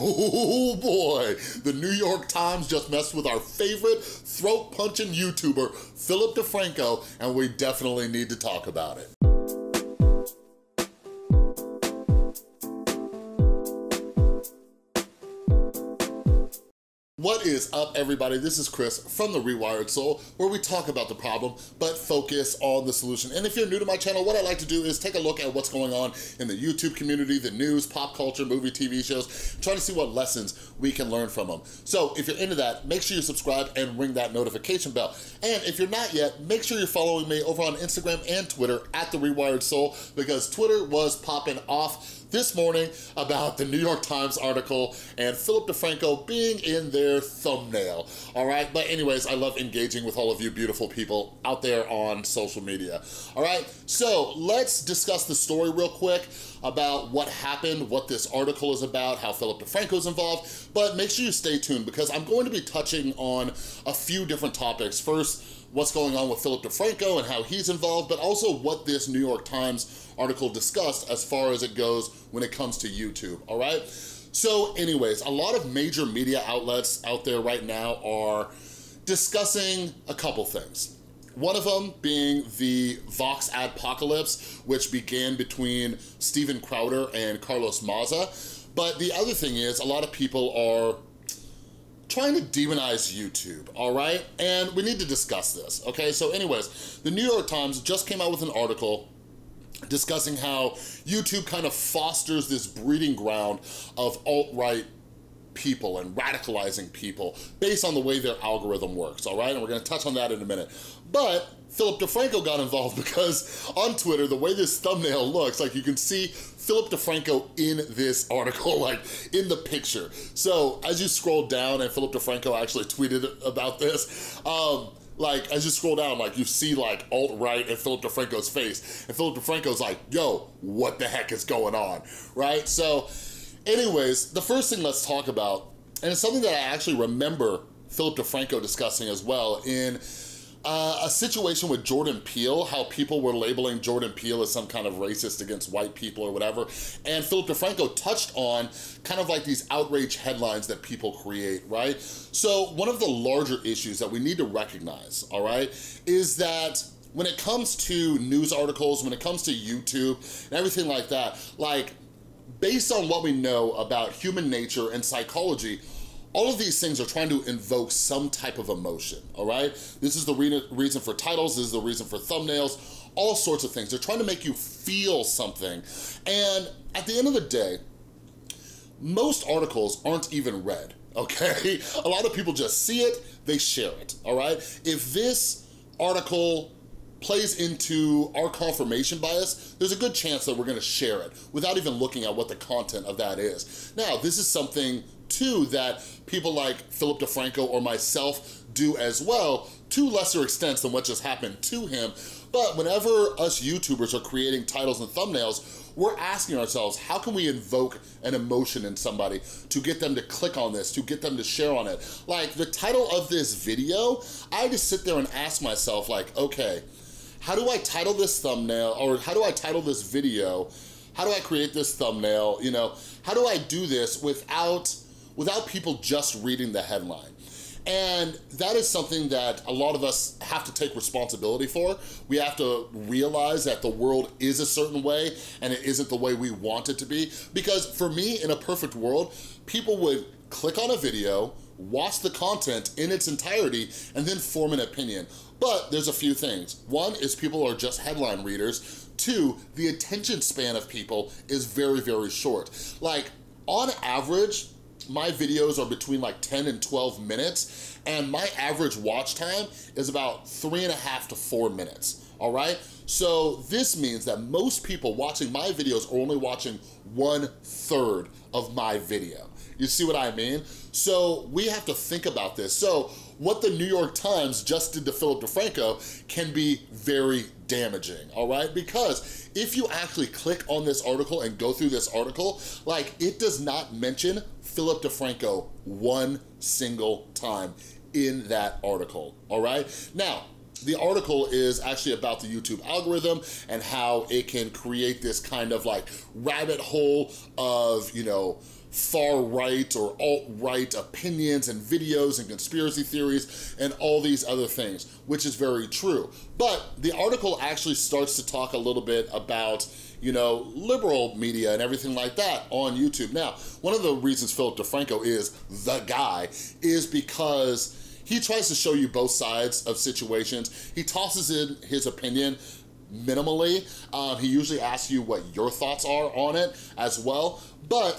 Oh boy, the New York Times just messed with our favorite throat-punching YouTuber, Philip DeFranco, and we definitely need to talk about it. What is up, everybody? This is Chris from The Rewired Soul, where we talk about the problem, but focus on the solution. And if you're new to my channel, what I like to do is take a look at what's going on in the YouTube community, the news, pop culture, movie, TV shows, try to see what lessons we can learn from them. So if you're into that, make sure you subscribe and ring that notification bell. And if you're not yet, make sure you're following me over on Instagram and Twitter at The Rewired Soul, because Twitter was popping off this morning about the New York Times article and Philip DeFranco being in their thumbnail, all right? But anyways, I love engaging with all of you beautiful people out there on social media, all right? So let's discuss the story real quick about what happened, what this article is about, how Philip DeFranco is involved, but make sure you stay tuned because I'm going to be touching on a few different topics. First, what's going on with Philip DeFranco and how he's involved, but also what this New York Times article discussed as far as it goes when it comes to YouTube, all right? So anyways, a lot of major media outlets out there right now are discussing a couple things. One of them being the Vox Adpocalypse, which began between Steven Crowder and Carlos Maza. But the other thing is a lot of people are trying to demonize YouTube, all right? And we need to discuss this, okay? So anyways, the New York Times just came out with an article discussing how YouTube kind of fosters this breeding ground of alt-right people and radicalizing people based on the way their algorithm works, all right? And we're gonna touch on that in a minute. But Philip DeFranco got involved because on Twitter, the way this thumbnail looks, like you can see Philip DeFranco in this article, like in the picture. So as you scroll down, and Philip DeFranco actually tweeted about this, um, like as you scroll down, like you see like alt-right and Philip DeFranco's face, and Philip DeFranco's like, yo, what the heck is going on, right? So anyways, the first thing let's talk about, and it's something that I actually remember Philip DeFranco discussing as well in uh, a situation with Jordan Peele, how people were labeling Jordan Peele as some kind of racist against white people or whatever. And Philip DeFranco touched on kind of like these outrage headlines that people create, right? So one of the larger issues that we need to recognize, all right, is that when it comes to news articles, when it comes to YouTube and everything like that, like based on what we know about human nature and psychology, all of these things are trying to invoke some type of emotion, all right? This is the re reason for titles, this is the reason for thumbnails, all sorts of things. They're trying to make you feel something. And at the end of the day, most articles aren't even read, okay? A lot of people just see it, they share it, all right? If this article plays into our confirmation bias, there's a good chance that we're gonna share it without even looking at what the content of that is. Now, this is something too that people like Philip DeFranco or myself do as well, to lesser extents than what just happened to him. But whenever us YouTubers are creating titles and thumbnails, we're asking ourselves, how can we invoke an emotion in somebody to get them to click on this, to get them to share on it? Like the title of this video, I just sit there and ask myself like, okay, how do I title this thumbnail or how do I title this video? How do I create this thumbnail? You know, how do I do this without without people just reading the headline. And that is something that a lot of us have to take responsibility for. We have to realize that the world is a certain way and it isn't the way we want it to be. Because for me, in a perfect world, people would click on a video, watch the content in its entirety, and then form an opinion. But there's a few things. One is people are just headline readers. Two, the attention span of people is very, very short. Like, on average, my videos are between like 10 and 12 minutes, and my average watch time is about three and a half to four minutes, all right? So this means that most people watching my videos are only watching one third of my video. You see what I mean? So we have to think about this. So what the New York Times just did to Philip DeFranco can be very damaging, all right? Because if you actually click on this article and go through this article, like it does not mention Philip DeFranco one single time in that article, all right? Now, the article is actually about the YouTube algorithm and how it can create this kind of like rabbit hole of, you know, far right or alt-right opinions and videos and conspiracy theories and all these other things, which is very true. But the article actually starts to talk a little bit about you know, liberal media and everything like that on YouTube. Now, one of the reasons Philip DeFranco is the guy is because he tries to show you both sides of situations. He tosses in his opinion minimally. Um, he usually asks you what your thoughts are on it as well. But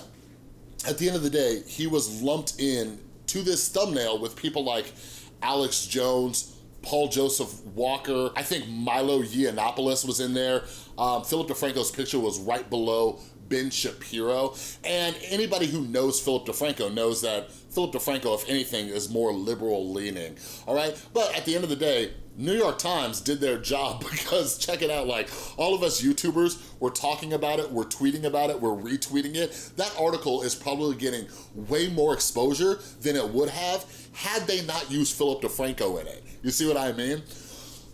at the end of the day, he was lumped in to this thumbnail with people like Alex Jones, Paul Joseph Walker, I think Milo Yiannopoulos was in there. Um, Philip DeFranco's picture was right below Ben Shapiro. And anybody who knows Philip DeFranco knows that Philip DeFranco, if anything, is more liberal leaning, all right? But at the end of the day, New York Times did their job because check it out, like all of us YouTubers, we're talking about it, we're tweeting about it, we're retweeting it. That article is probably getting way more exposure than it would have had they not used Philip DeFranco in it. You see what I mean?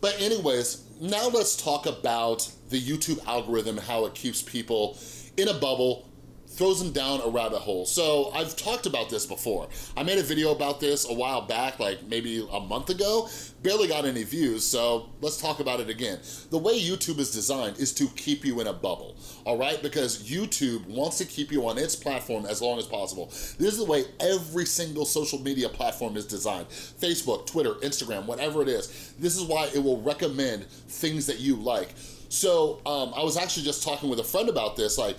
But anyways, now let's talk about the YouTube algorithm, how it keeps people in a bubble, throws them down a rabbit hole. So I've talked about this before. I made a video about this a while back, like maybe a month ago, barely got any views, so let's talk about it again. The way YouTube is designed is to keep you in a bubble, all right? Because YouTube wants to keep you on its platform as long as possible. This is the way every single social media platform is designed. Facebook, Twitter, Instagram, whatever it is. This is why it will recommend things that you like. So um, I was actually just talking with a friend about this, like,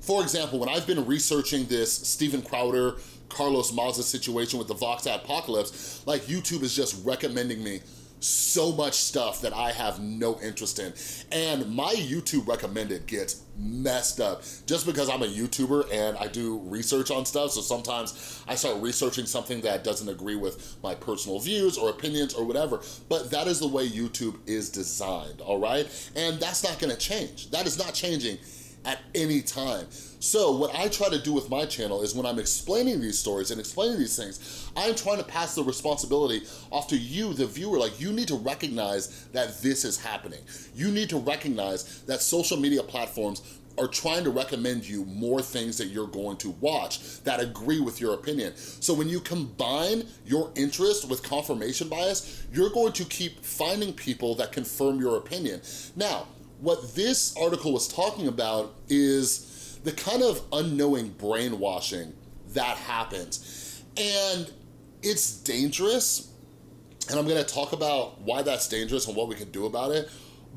for example, when I've been researching this Steven Crowder, Carlos Maza situation with the Vox Adpocalypse, like YouTube is just recommending me so much stuff that I have no interest in. And my YouTube recommended gets messed up just because I'm a YouTuber and I do research on stuff. So sometimes I start researching something that doesn't agree with my personal views or opinions or whatever. But that is the way YouTube is designed, all right? And that's not gonna change. That is not changing at any time. So what I try to do with my channel is when I'm explaining these stories and explaining these things, I'm trying to pass the responsibility off to you, the viewer. Like you need to recognize that this is happening. You need to recognize that social media platforms are trying to recommend you more things that you're going to watch that agree with your opinion. So when you combine your interest with confirmation bias, you're going to keep finding people that confirm your opinion. Now, what this article was talking about is the kind of unknowing brainwashing that happens. And it's dangerous, and I'm gonna talk about why that's dangerous and what we can do about it.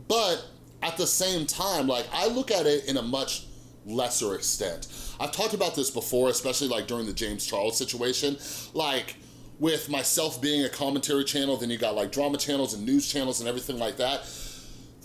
But at the same time, like I look at it in a much lesser extent. I've talked about this before, especially like during the James Charles situation. Like with myself being a commentary channel, then you got like drama channels and news channels and everything like that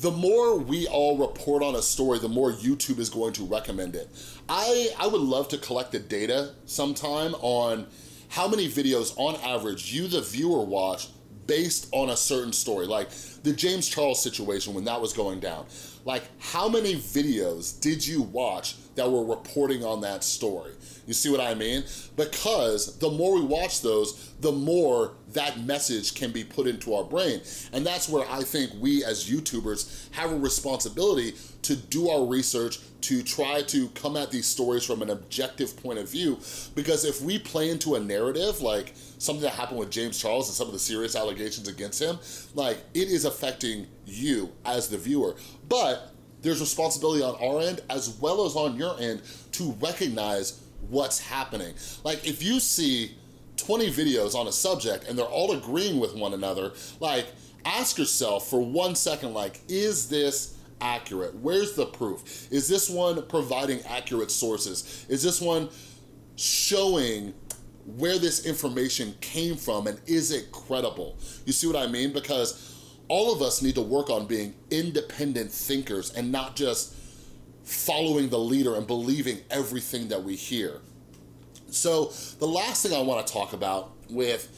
the more we all report on a story, the more YouTube is going to recommend it. I, I would love to collect the data sometime on how many videos on average you, the viewer, watch based on a certain story. Like the James Charles situation when that was going down. Like how many videos did you watch that were reporting on that story? You see what I mean? Because the more we watch those, the more that message can be put into our brain. And that's where I think we as YouTubers have a responsibility to do our research, to try to come at these stories from an objective point of view. Because if we play into a narrative, like something that happened with James Charles and some of the serious allegations against him, like it is affecting you as the viewer. But there's responsibility on our end as well as on your end to recognize what's happening. Like if you see 20 videos on a subject and they're all agreeing with one another, like ask yourself for one second, like, is this accurate? Where's the proof? Is this one providing accurate sources? Is this one showing where this information came from and is it credible? You see what I mean? Because all of us need to work on being independent thinkers and not just following the leader and believing everything that we hear. So the last thing I wanna talk about with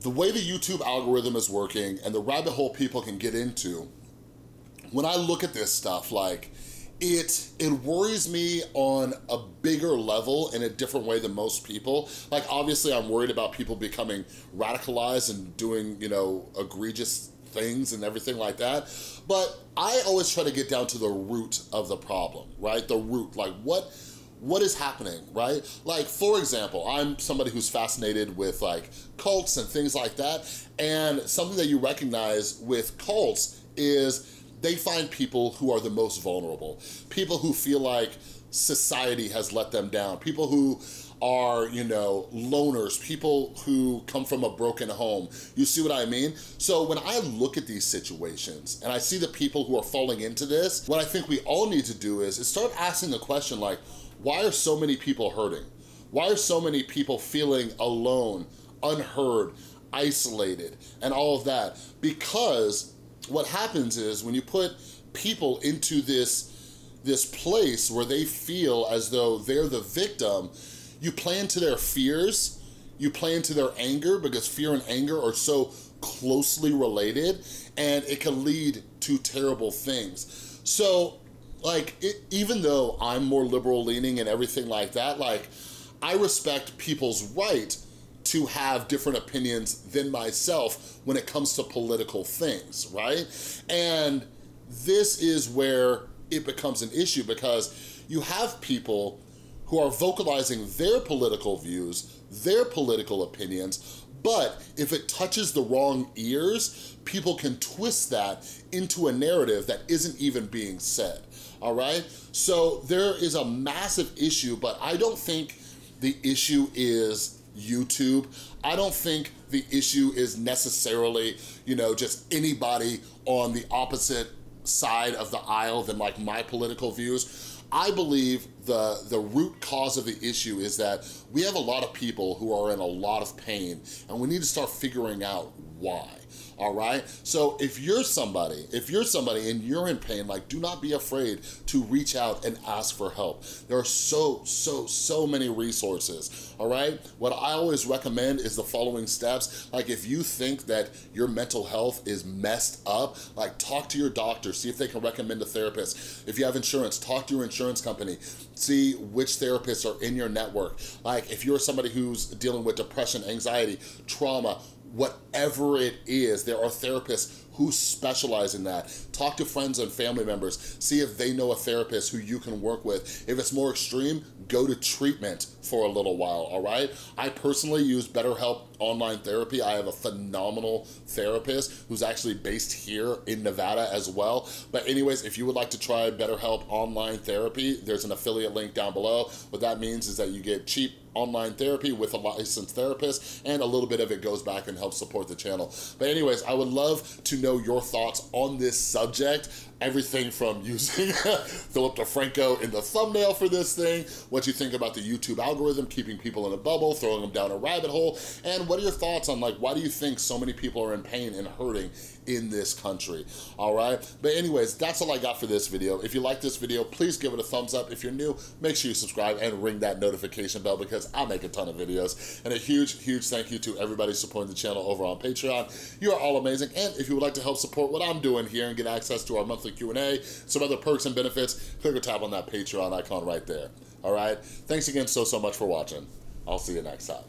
the way the YouTube algorithm is working and the rabbit hole people can get into, when I look at this stuff, like, it it worries me on a bigger level in a different way than most people. Like obviously I'm worried about people becoming radicalized and doing, you know, egregious things and everything like that. But I always try to get down to the root of the problem, right? The root, like what what is happening, right? Like, for example, I'm somebody who's fascinated with like cults and things like that. And something that you recognize with cults is they find people who are the most vulnerable. People who feel like society has let them down. People who are, you know, loners, people who come from a broken home. You see what I mean? So when I look at these situations and I see the people who are falling into this, what I think we all need to do is, is start asking the question like, why are so many people hurting? Why are so many people feeling alone, unheard, isolated, and all of that? Because what happens is when you put people into this this place where they feel as though they're the victim, you play into their fears, you play into their anger because fear and anger are so closely related and it can lead to terrible things. So like, it, even though I'm more liberal leaning and everything like that, like, I respect people's right to have different opinions than myself when it comes to political things, right? And this is where it becomes an issue because you have people who are vocalizing their political views, their political opinions, but if it touches the wrong ears, people can twist that into a narrative that isn't even being said, all right? So there is a massive issue, but I don't think the issue is YouTube. I don't think the issue is necessarily, you know, just anybody on the opposite side of the aisle than like my political views. I believe the, the root cause of the issue is that we have a lot of people who are in a lot of pain and we need to start figuring out why all right? So if you're somebody, if you're somebody and you're in pain, like do not be afraid to reach out and ask for help. There are so, so, so many resources, all right? What I always recommend is the following steps. Like if you think that your mental health is messed up, like talk to your doctor, see if they can recommend a therapist. If you have insurance, talk to your insurance company, see which therapists are in your network. Like if you're somebody who's dealing with depression, anxiety, trauma, whatever it is, there are therapists who specialize in that. Talk to friends and family members. See if they know a therapist who you can work with. If it's more extreme, go to treatment for a little while, all right? I personally use BetterHelp online therapy. I have a phenomenal therapist who's actually based here in Nevada as well. But anyways, if you would like to try BetterHelp online therapy, there's an affiliate link down below. What that means is that you get cheap online therapy with a licensed therapist and a little bit of it goes back and helps support the channel. But anyways, I would love to know your thoughts on this subject everything from using Philip DeFranco in the thumbnail for this thing, what you think about the YouTube algorithm, keeping people in a bubble, throwing them down a rabbit hole, and what are your thoughts on like, why do you think so many people are in pain and hurting in this country, all right? But anyways, that's all I got for this video. If you like this video, please give it a thumbs up. If you're new, make sure you subscribe and ring that notification bell because I make a ton of videos. And a huge, huge thank you to everybody supporting the channel over on Patreon. You are all amazing. And if you would like to help support what I'm doing here and get access to our monthly monthly Q&A, some other perks and benefits, click or tap on that Patreon icon right there. All right? Thanks again so, so much for watching. I'll see you next time.